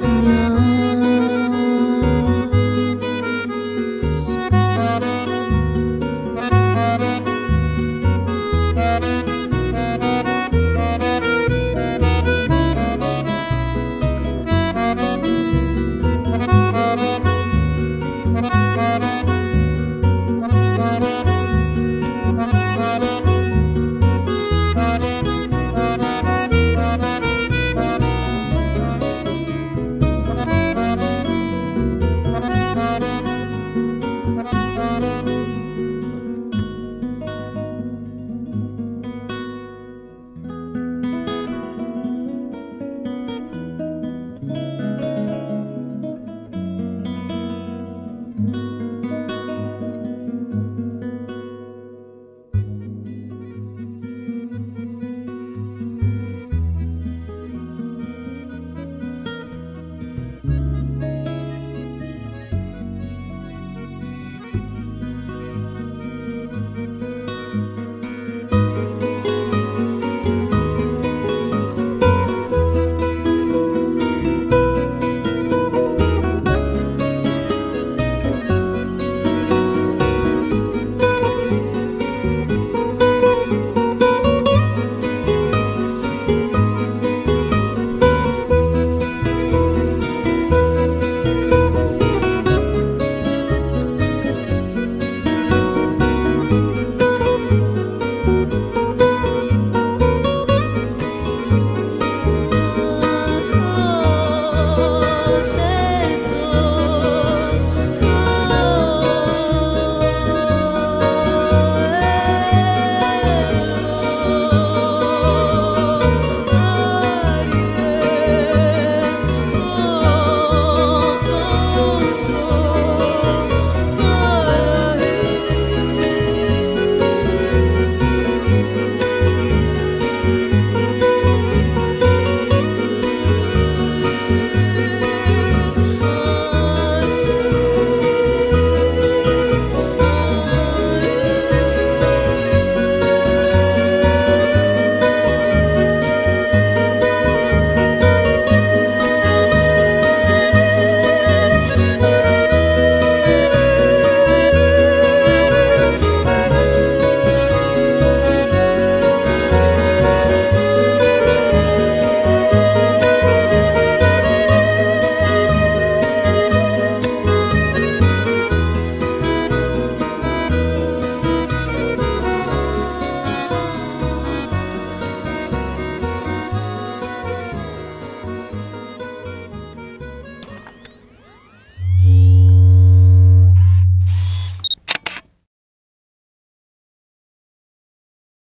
Senhor.